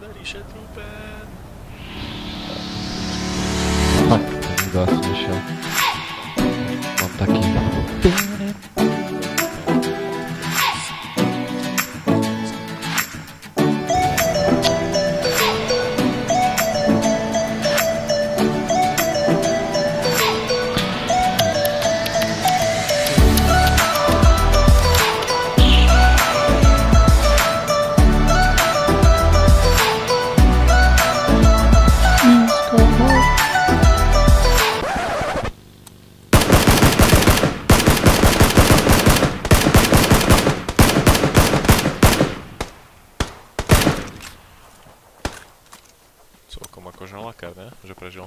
Merda, lixa trompete. Ah, deixar. kožno laker, ne? Že prežil.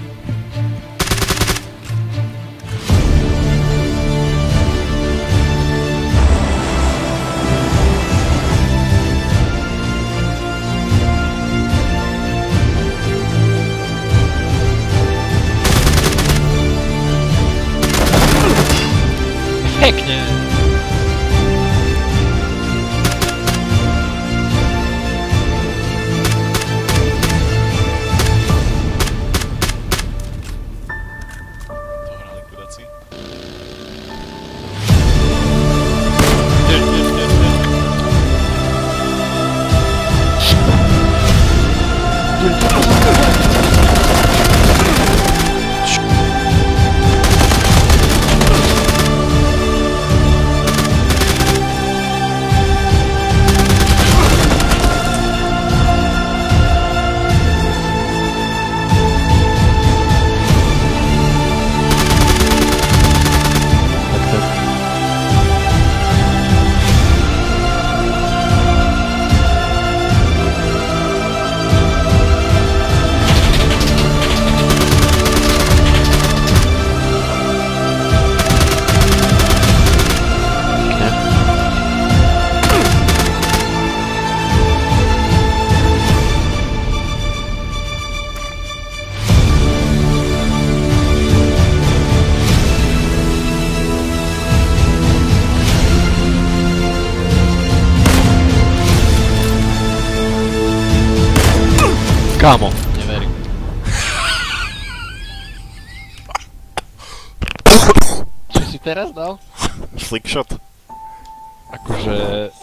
Pięknie! Kámo. Neverím. Čo si teraz dal? Slickshot. Akože...